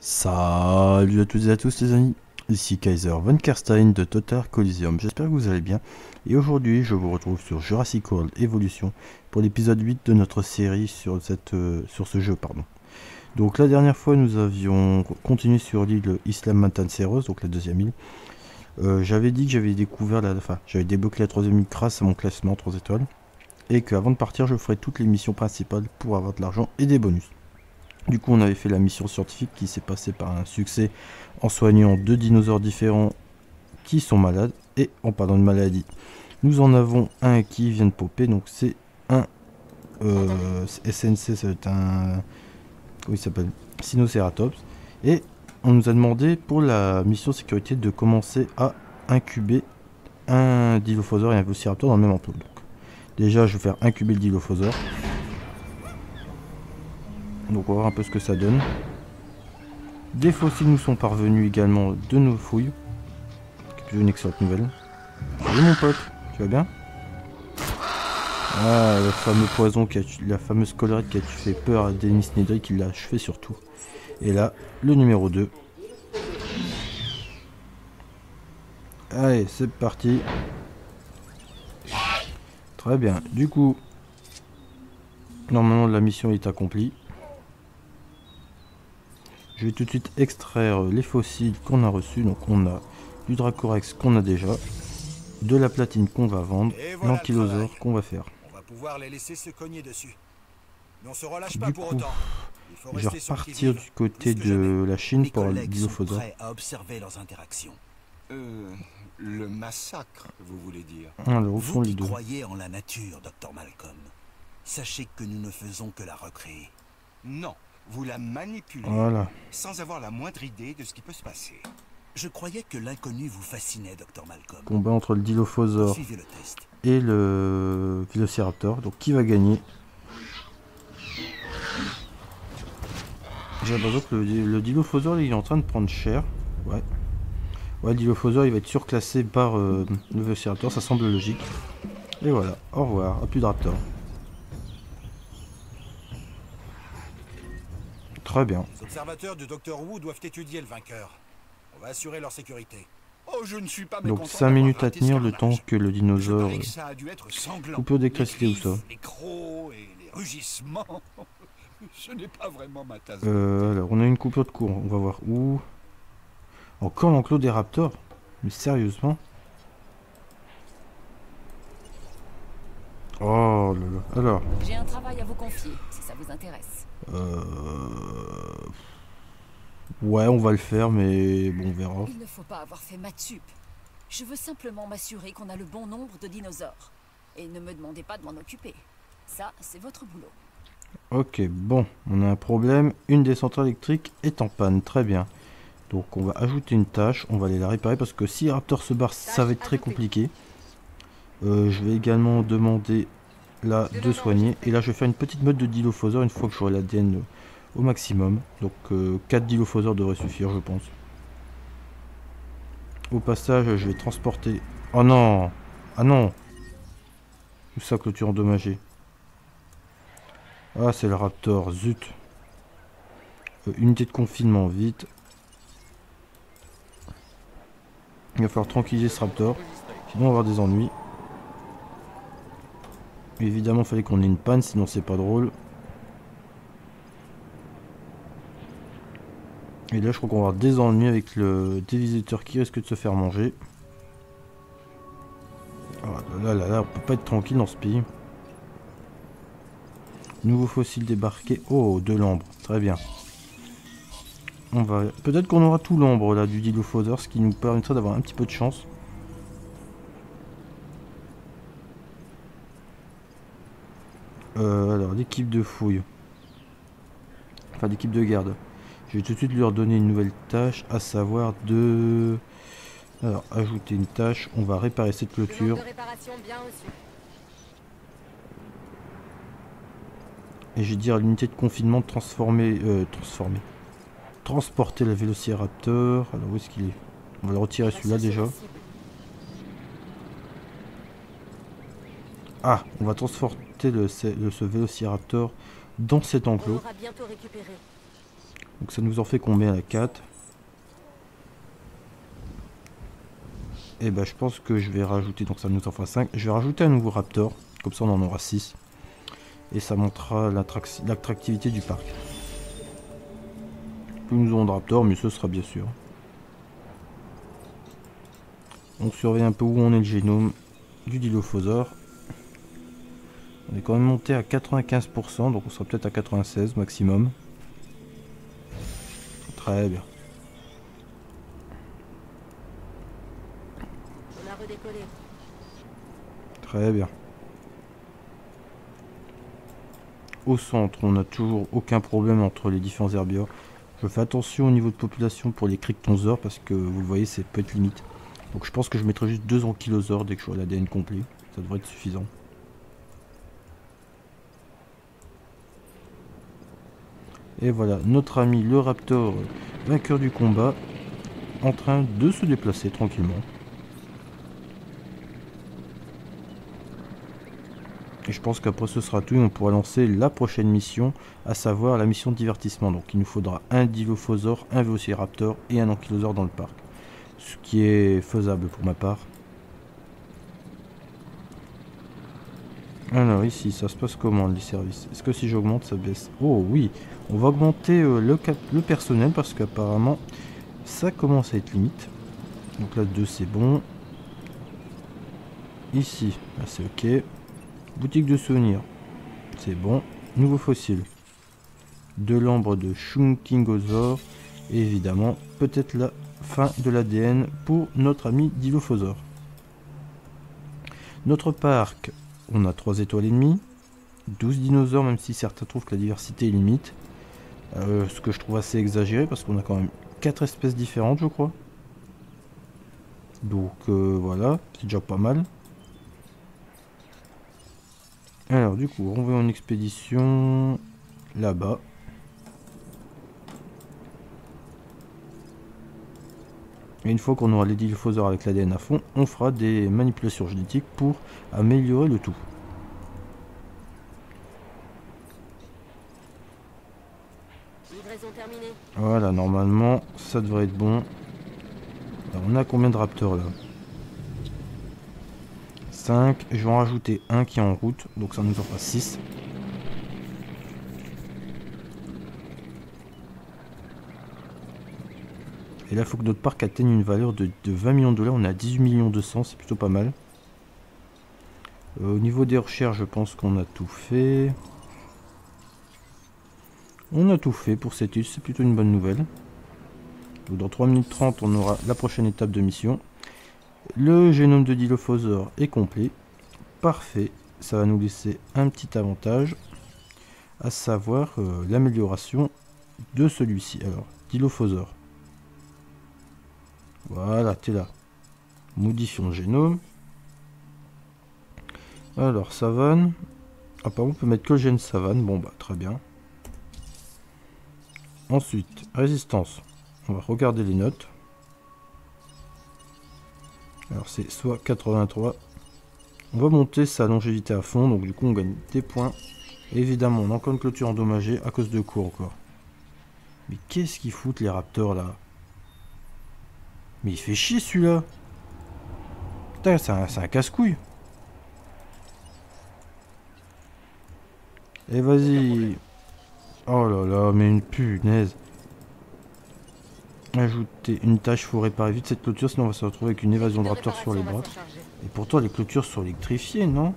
Salut à toutes et à tous les amis, ici Kaiser von Kerstein de Total Coliseum, j'espère que vous allez bien et aujourd'hui je vous retrouve sur Jurassic World Evolution pour l'épisode 8 de notre série sur, cette, euh, sur ce jeu. pardon. Donc la dernière fois nous avions continué sur l'île Islam Mantanceros, donc la deuxième île. Euh, j'avais dit que j'avais découvert la, enfin j'avais débloqué la troisième île grâce à mon classement 3 étoiles et qu'avant de partir je ferai toutes les missions principales pour avoir de l'argent et des bonus. Du coup, on avait fait la mission scientifique qui s'est passée par un succès en soignant deux dinosaures différents qui sont malades. Et en parlant de maladie, nous en avons un qui vient de popper. Donc, c'est un euh, SNC, c'est un. Comment il s'appelle Sinoceratops. Et on nous a demandé pour la mission sécurité de commencer à incuber un Dilophosaure et un Velociraptor dans le même enclos. Déjà, je vais faire incuber le Dilophosaure. Donc on va voir un peu ce que ça donne. Des fossiles nous sont parvenus également de nos fouilles. C'est une excellente nouvelle. Salut mon pote, tu vas bien? Ah, le fameux poison, qui a la fameuse collerette qui a fait peur à Denis Nedry qui l'a achevé surtout. Et là, le numéro 2. Allez, c'est parti. Très bien. Du coup, normalement la mission est accomplie. Je vais tout de suite extraire les fossiles qu'on a reçus. Donc on a du Dracorex qu'on a déjà, de la platine qu'on va vendre, l'ankylosaure qu'on va faire. On va pouvoir les laisser se cogner dessus. Mais on se relâche Du pas pour coup, autant. Il faut Je vais repartir du côté de jamais. la Chine pour le Dilophosaure. prêts à observer leurs interactions. Euh, le massacre, vous voulez dire Alors où sont Vous les qui deux croyez en la nature, Dr Malcolm, sachez que nous ne faisons que la recréer. Non, vous la manipulez Voilà. sans avoir la moindre idée de ce qui peut se passer. Je croyais que l'inconnu vous fascinait, Dr Malcolm. Combat entre le Dilophosaure le et le Velociraptor. Donc qui va gagner? J'ai l'impression que le, le Dilophosaure il est en train de prendre cher. Ouais. Ouais, le Dilophosaure il va être surclassé par euh, le Velociraptor, ça semble logique. Et voilà, au revoir, à plus de Raptor. Très bien. Les observateurs du Dr Wu doivent étudier le vainqueur. On va assurer leur sécurité. Oh, je ne suis pas Donc mécontent 5 d'avoir minutes à tenir le temps que le dinosaure... parie que ça a dû être sanglant. coupure d'électricité ou ça griffes, Les crocs et les rugissements. Ce n'est pas vraiment ma tasse. de Euh, alors, on a une coupure de courant. On va voir où. Encore l'enclos des raptors Mais sérieusement Oh là là. Alors, J'ai un travail à vous confier, si ça vous intéresse. euh... Ouais, on va le faire, mais bon, on verra. Il ne faut pas avoir fait Matsup. Je veux simplement m'assurer qu'on a le bon nombre de dinosaures. Et ne me demandez pas de m'en occuper. Ça, c'est votre boulot. Ok, bon, on a un problème. Une des centrales électriques est en panne. Très bien. Donc, on va ajouter une tâche. On va aller la réparer parce que si les raptors se barrent, ça va être très compliqué. Euh, je vais également demander là de soigner. Et là, je vais faire une petite meute de dilophosaure une fois que j'aurai l'ADN au maximum. Donc, 4 dilophosaures devraient suffire, je pense. Au passage, je vais transporter. Oh non Ah non Tout ça, clôture endommagée. Ah, c'est le Raptor, zut. Euh, unité de confinement, vite. Il va falloir tranquilliser ce Raptor. Sinon, on va avoir des ennuis. Évidemment, fallait qu'on ait une panne, sinon c'est pas drôle. Et là, je crois qu'on va avoir des ennuis avec le dévisiteur qui risque de se faire manger. Ah là là là là, on peut pas être tranquille dans ce pays. Nouveau fossile débarqué. Oh, de l'ambre. Très bien. On va... Peut-être qu'on aura tout l'ambre là du Dilophosaure, ce qui nous permettrait d'avoir un petit peu de chance. Euh, alors, l'équipe de fouille. Enfin, l'équipe de garde. Je vais tout de suite leur donner une nouvelle tâche, à savoir de... Alors, ajouter une tâche. On va réparer cette clôture. Et je vais dire à l'unité de confinement de transformer, euh, transformer, transporter le Vélociraptor. Alors où est-ce qu'il est? On va le retirer celui-là déjà. Ah, on va transporter le, ce, le- ce Vélociraptor dans cet enclos. Donc ça nous en fait combien la 4 Et ben je pense que je vais rajouter, donc ça nous en fera 5. Je vais rajouter un nouveau Raptor, comme ça on en aura 6. Et ça montrera l'attractivité du parc. Plus nous aurons de Raptor, mieux ce sera bien sûr. On surveille un peu où on est le génome du Dilophosaure. On est quand même monté à 95%, donc on sera peut-être à 96 maximum. Très bien. Très bien. Au centre, on n'a toujours aucun problème entre les différents herbivores. Je fais attention au niveau de population pour les Crictonsaures parce que vous le voyez, c'est peut être limite. Donc je pense que je mettrai juste deux ankylosaures dès que j'aurai l'ADN complet. Ça devrait être suffisant. Et voilà, notre ami le Raptor, vainqueur du combat, en train de se déplacer tranquillement. Et je pense qu'après ce sera tout on pourra lancer la prochaine mission, à savoir la mission de divertissement. Donc il nous faudra un Dilophosaure, un Vélociraptor et un Ankylosaure dans le parc. Ce qui est faisable pour ma part. Alors ici, ça se passe comment les services? Est-ce que si j'augmente, ça baisse? Oh oui, on va augmenter euh, le, personnel parce qu'apparemment, ça commence à être limite. Donc là, 2 c'est bon. Ici, c'est ok. Boutique de souvenirs, c'est bon. Nouveau fossile. De l'ambre de Shunkingosaur. Évidemment, peut-être la fin de l'ADN pour notre ami Dilophosaure. Notre parc on a 3 étoiles et demie. 12 dinosaures, même si certains trouvent que la diversité est limite. Euh, ce que je trouve assez exagéré parce qu'on a quand même 4 espèces différentes, je crois. Donc euh, voilà, c'est déjà pas mal. Alors du coup, on va en expédition là-bas. Et une fois qu'on aura les diffuseurs avec l'ADN à fond, on fera des manipulations génétiques pour améliorer le tout. Voilà, normalement, ça devrait être bon. on a combien de raptors là? 5. Je vais en rajouter un qui est en route, donc ça nous en fera 6. Et là, il faut que notre parc atteigne une valeur de, 20 millions de dollars. On est à 18 millions 200, c'est plutôt pas mal. Euh, au niveau des recherches, je pense qu'on a tout fait. On a tout fait pour cette île, c'est plutôt une bonne nouvelle. dans 3 minutes 30, on aura la prochaine étape de mission. Le génome de Dilophosaure est complet. Parfait. Ça va nous laisser un petit avantage, à savoir euh, l'amélioration de celui-ci. Alors, Dilophosaure. Voilà, t'es là. Modifions génome. Alors, savane. Apparemment, on peut mettre que le gène savane. Bon, bah, très bien. Ensuite, résistance. On va regarder les notes. Alors, c'est soit 83. On va monter sa longévité à fond. Donc, du coup, on gagne des points. évidemment, on a encore une clôture endommagée à cause de cours encore. Mais qu'est-ce qu'ils foutent les raptors là? Mais il fait chier celui-là. Putain, c'est un, casse-couille. Et vas-y. Oh là là, mais une punaise. Ajouter une tâche, faut réparer vite cette clôture, sinon on va se retrouver avec une évasion de raptor sur les bras. Et pourtant les clôtures sont électrifiées, non?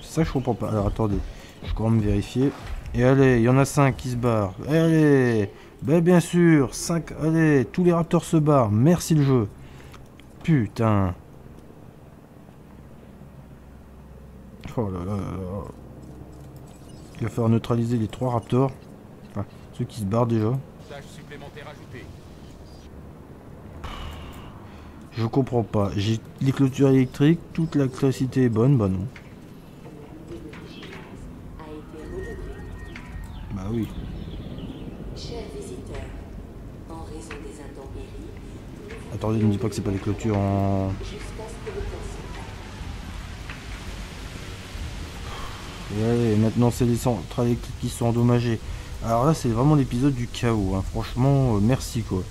C'est ça que je comprends pas. Alors attendez, je vais quand même vérifier. Et allez, il y en a 5 qui se barrent. Allez ben bien sûr, 5... Allez, tous les raptors se barrent. Merci le jeu. Putain. Oh là là là Il va falloir neutraliser les trois raptors. Enfin, ceux qui se barrent déjà. Je comprends pas. J'ai les clôtures électriques, toute l'électricité est bonne, bah non. Oui. Attendez, ne me dis pas que c'est pas des clôtures en... Ouais, maintenant c'est les centrales électriques qui sont endommagées. Alors là, c'est vraiment l'épisode du chaos. Hein. Franchement, euh, merci quoi.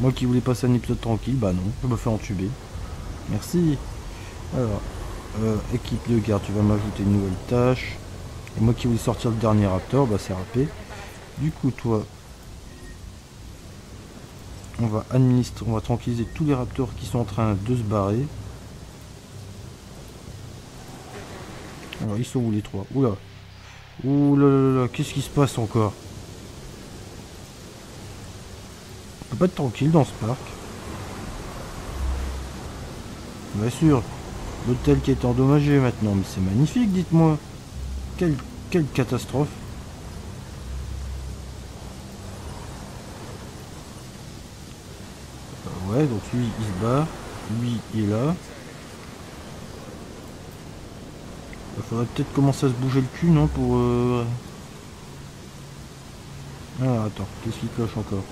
Moi qui voulais passer un épisode tranquille, bah non, je me fais entuber. Merci. Alors, euh, équipe de garde, tu vas m'ajouter une nouvelle tâche. Et moi qui voulais sortir le dernier raptor, bah c'est râpé. Du coup, toi, on va administrer, on va tranquilliser tous les raptors qui sont en train de se barrer. Alors, ils sont où les trois? Oula Oula là là, qu'est-ce qui se passe encore? On peut pas être tranquille dans ce parc. Bien sûr, l'hôtel qui est endommagé maintenant, mais c'est magnifique, dites-moi. Quelle, catastrophe. Ouais, donc lui, il se bat. Lui, il est là. Il faudrait peut-être commencer à se bouger le cul, non, pour... Euh... Ah, attends, qu'est-ce qui cloche encore?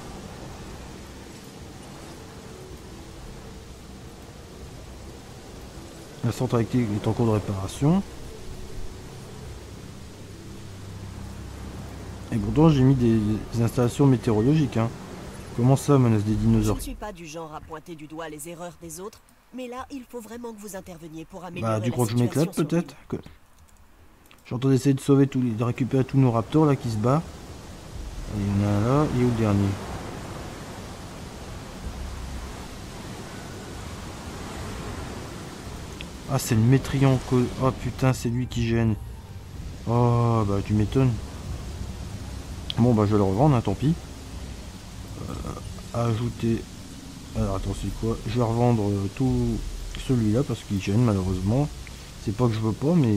La électrique est en cours de réparation. Et pourtant j'ai mis des, des installations météorologiques. Hein. Comment ça, menace des Je dinosaures ne suis pas du genre à pointer du doigt les erreurs des autres, mais là, il faut vraiment que vous interveniez pour améliorer Bah, du la coup, je m'éclate sur peut-être que... Je suis en train d'essayer de sauver tous les... de récupérer tous nos raptors là qui se battent. Il y en a un là, et où le dernier? Ah, c'est le métrion. Oh putain, c'est lui qui gêne. Oh, bah tu m'étonnes. Bon, bah je vais le revendre, hein, tant pis. Euh, ajouter... Alors attends, c'est quoi? Je vais revendre euh, tout celui-là parce qu'il gêne malheureusement. C'est pas que je veux pas, mais...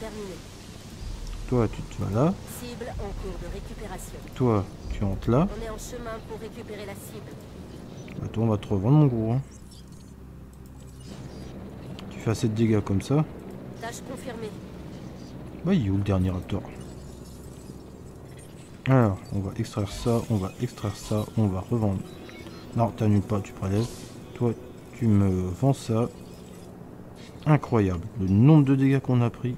Terminé. toi, tu te vas là. Cible en cours de récupération. Toi, tu entres là. On est en chemin pour récupérer la cible. Toi, on va te revendre, mon gros. hein. Tu fais assez de dégâts comme ça. Tâche confirmée. Bah, il est où le dernier raptor? Alors, on va extraire ça, on va extraire ça, on va revendre. Non, t'annules pas, tu prélèves. Toi, tu me vends ça. Incroyable, le nombre de dégâts qu'on a pris.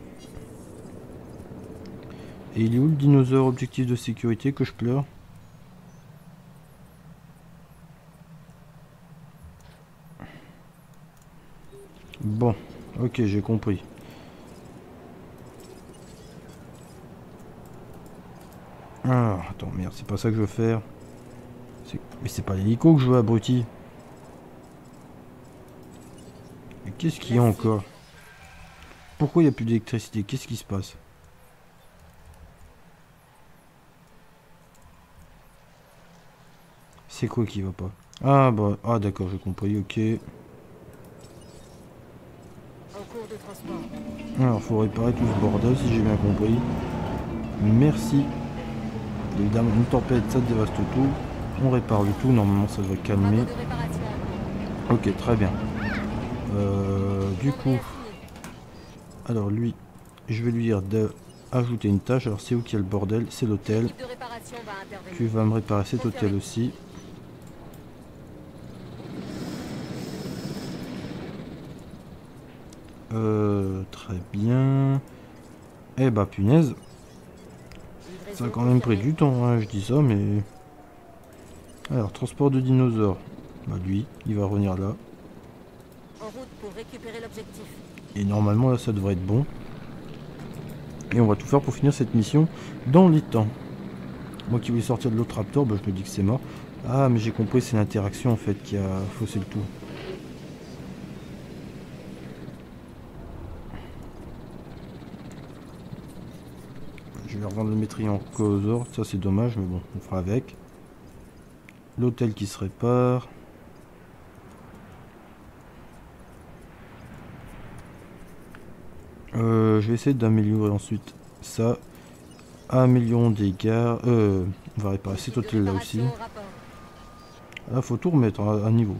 Et il est où le dinosaure objectif de sécurité que je pleure? Bon, ok, j'ai compris. Ah, attends, merde, c'est pas ça que je veux faire. Mais c'est pas l'hélico que je veux, abruti. Mais qu'est-ce qu'il y a encore? Pourquoi il n'y a plus d'électricité? Qu'est-ce qui se passe? C'est quoi qui va pas? Ah bah, ah d'accord, j'ai compris, ok. Alors, faut réparer tout ce bordel, si j'ai bien compris. Merci. Évidemment, une tempête, ça dévaste tout. On répare le tout, normalement ça devrait calmer. Ok, très bien. Euh, du coup, alors lui, je vais lui dire d'ajouter une tâche. Alors, c'est où qu'il y a le bordel? C'est l'hôtel. Tu vas me réparer cet hôtel aussi. Euh, très bien. Eh bah punaise, ça a quand même pris du temps, hein, je dis ça, mais... Alors, transport de dinosaures. Bah lui, il va revenir là. En route pour récupérer l'objectif. Et normalement, là, ça devrait être bon. Et on va tout faire pour finir cette mission dans les temps. Moi qui voulais sortir de l'autre Raptor, bah, je me dis que c'est mort. Ah, mais j'ai compris, c'est l'interaction en fait qui a faussé le tout. Je vais revendre le métrion Cosaur, ça c'est dommage, mais bon, on fera avec. L'hôtel qui se répare. Euh, je vais essayer d'améliorer ensuite ça. Améliorons des gares. Euh, on va réparer cet hôtel là aussi. Là, faut tout remettre à, à niveau.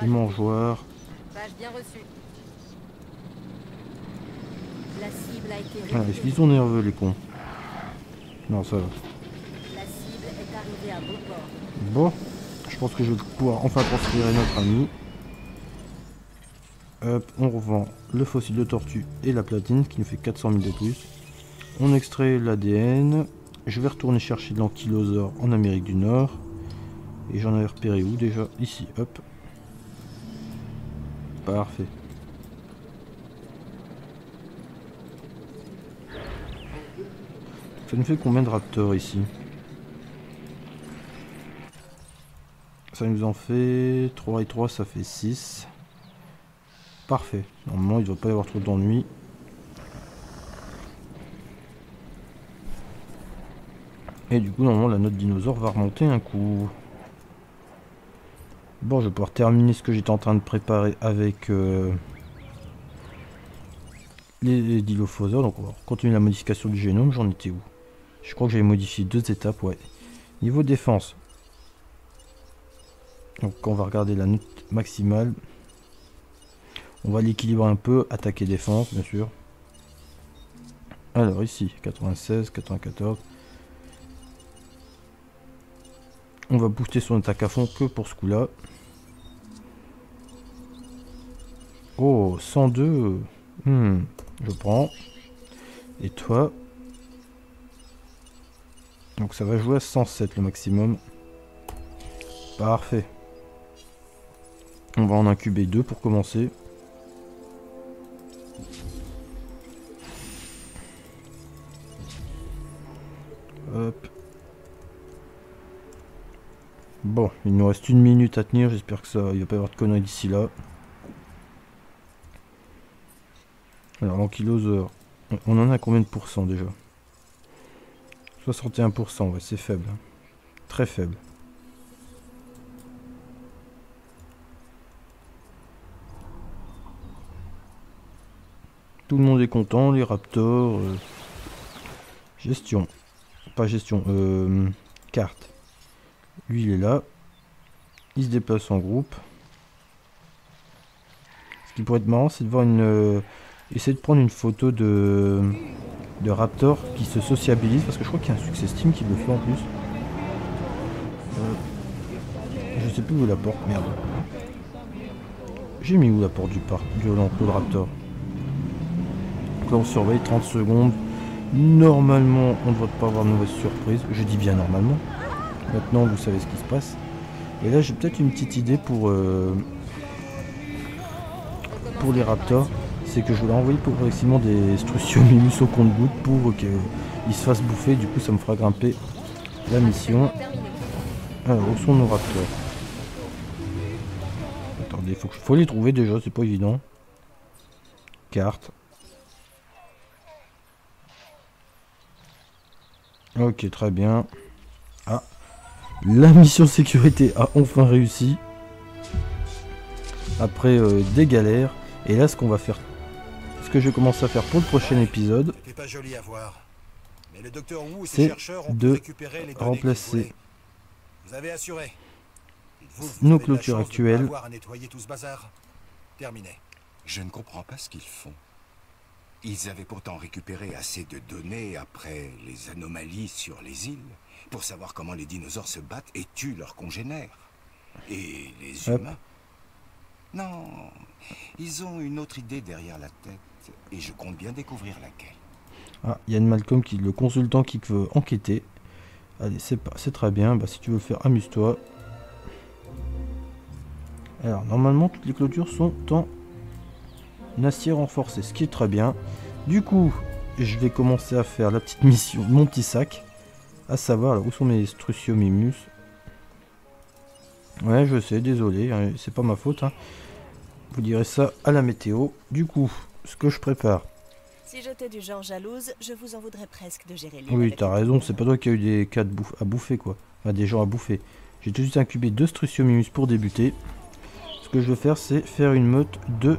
Les mangeoires. Page bien reçue. La cible a été Ah, Est-ce qu'ils sont nerveux, les cons Non, ça va. La cible est arrivée à bon port. Bon, je pense que je vais pouvoir enfin transférer notre ami. Hop, on revend le fossile de tortue et la platine, qui nous fait 400 000 de plus. On extrait l'ADN. Je vais retourner chercher de l'ankylosaure en Amérique du Nord. Et j'en avais repéré où déjà? Ici, hop. Parfait. Ça nous fait combien de raptors ici Ça nous en fait 3 et 3, ça fait 6. Parfait. Normalement, il ne doit pas y avoir trop d'ennuis. Et du coup, normalement, la note dinosaure va remonter un coup. Bon, je vais pouvoir terminer ce que j'étais en train de préparer avec euh, les dilophosaures. Donc, on va continuer la modification du génome. J'en étais où? Je crois que j'avais modifié deux étapes, ouais. Niveau défense. Donc, on va regarder la note maximale. On va l'équilibrer un peu. Attaquer défense, bien sûr. Alors, ici, 96, 94. On va booster son attaque à fond que pour ce coup-là. Oh, 102. Hmm, je prends. Et toi? Donc ça va jouer à 107 le maximum. Parfait. On va en incuber deux pour commencer. Hop. Bon, il nous reste une minute à tenir. J'espère que ça, il va pas y avoir de conneries d'ici là. Alors, l'ankyloseur, on en a combien de pourcents déjà? 61%, ouais, c'est faible. Hein. Très faible. Tout le monde est content, les raptors. Euh, gestion. Pas gestion, euh, carte. Lui, il est là. Il se déplace en groupe. Ce qui pourrait être marrant, c'est de voir une... Euh, essayer de prendre une photo de... De Raptor qui se sociabilise. Parce que je crois qu'il y a un succès Steam qui le fait en plus. Euh, je sais plus où la porte, merde. J'ai mis où la porte du parc, du l'enclos de Raptor? Donc là on surveille 30 secondes. Normalement on ne devrait pas avoir de mauvaise surprise. Je dis bien normalement. Maintenant, vous savez ce qui se passe. Et là, j'ai peut-être une petite idée pour, euh, pour les raptors. C'est que je voulais envoyer progressivement des Struthiomimus au compte-goutte pour qu'ils se fassent bouffer. Du coup, ça me fera grimper la mission. Alors, où sont nos raptors? Attendez, faut, faut les trouver déjà, c'est pas évident. Carte. Ok, très bien. Ah, la mission sécurité a enfin réussi. Après euh, des galères. Et là, ce qu'on va faire... Ce que je commence à faire pour le prochain épisode... C'est de remplacer nos clôtures actuelles. Je ne comprends pas ce qu'ils font. Ils avaient pourtant récupéré assez de données après les anomalies sur les îles pour savoir comment les dinosaures se battent et tuent leurs congénères. Et les humains? Non, ils ont une autre idée derrière la tête et je compte bien découvrir laquelle. Ah, Yann Malcolm, qui le consultant qui veut enquêter. Allez, c'est très bien. Bah, si tu veux faire, amuse-toi. Alors, normalement, toutes les clôtures sont en acier renforcé, ce qui est très bien. Du coup, je vais commencer à faire la petite mission, mon petit sac. À savoir, où sont mes Struthiomimus Ouais, je sais, désolé, hein, c'est pas ma faute. Hein. Vous direz ça à la météo. Du coup, ce que je prépare. Si j'étais du genre jalouse, je vous en voudrais presque de gérer les. Oui, t'as raison, c'est pas toi qui as eu des cas à bouffer, quoi. Enfin, des gens à bouffer. J'ai tout de suite incubé deux Struthiomimus pour débuter. Ce que je veux faire, c'est faire une meute de.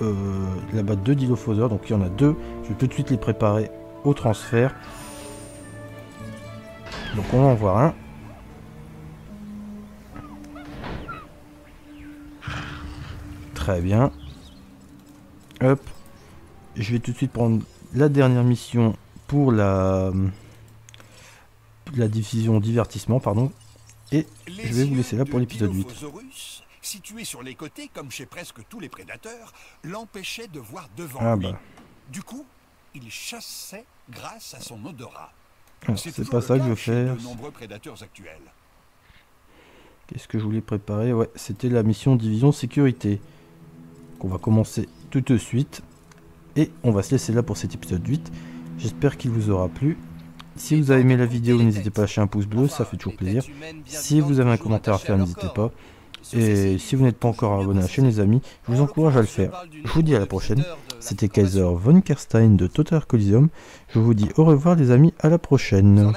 Euh, là-bas, deux dilophosaures. Donc il y en a deux. Je vais tout de suite les préparer au transfert. Donc on va en voir un. Très bien. Hop. Je vais tout de suite prendre la dernière mission pour la la division divertissement, pardon. Et je vais vous laisser là pour l'épisode 8. Situé sur les côtés, comme chez presque tous les prédateurs, l'empêchait de voir devant ah lui. Bah. Du coup, il chassait grâce à son odorat. Alors, c'est pas ça que je veux faire. Qu'est-ce que je voulais préparer? Ouais, c'était la mission Division Sécurité. Qu'on va commencer tout de suite. Et on va se laisser là pour cet épisode 8. J'espère qu'il vous aura plu. Si vous avez aimé la vidéo, n'hésitez pas à lâcher un pouce bleu, ça fait toujours plaisir. Si vous avez un commentaire à faire, n'hésitez pas. Et si vous n'êtes pas encore abonné à la chaîne, les amis, je vous encourage à le faire. Je vous dis à la prochaine. C'était Kaiser von Kerstein de Total Coliseum. Je vous dis au revoir, les amis, à la prochaine.